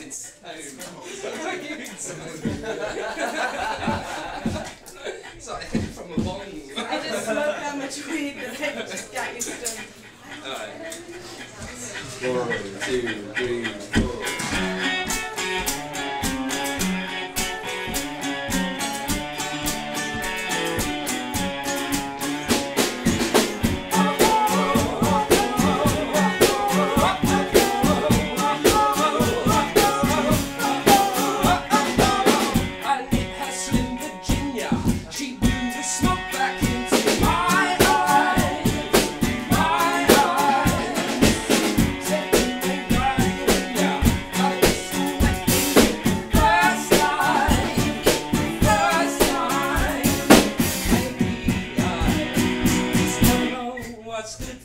it's like from a bong. I just smoked that much weed that I just got used to. Alright. One, two, three, four. Maybe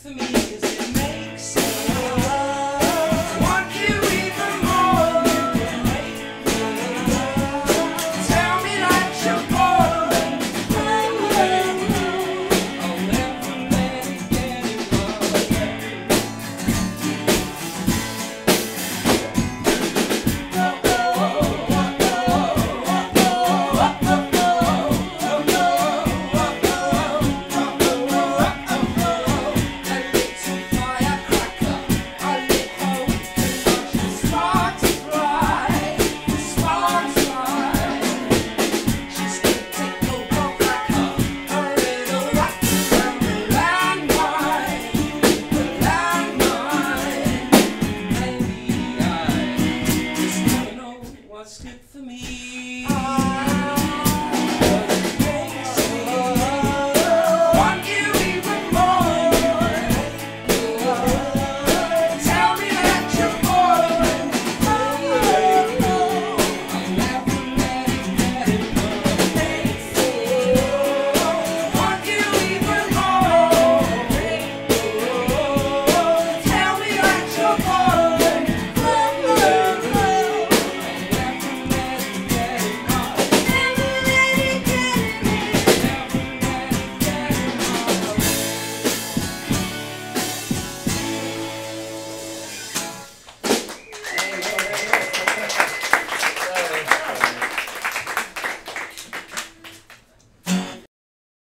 step for me.